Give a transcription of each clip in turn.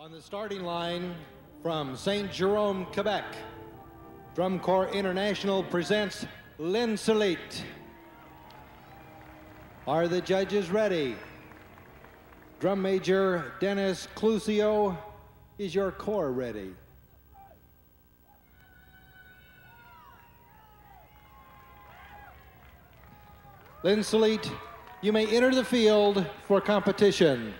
On the starting line from St. Jerome, Quebec, Drum Corps International presents L'Insolite. Are the judges ready? Drum Major Dennis Clusio, is your corps ready? L'Insolite you may enter the field for competition.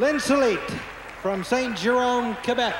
L'Insolite from St. Jerome, Quebec.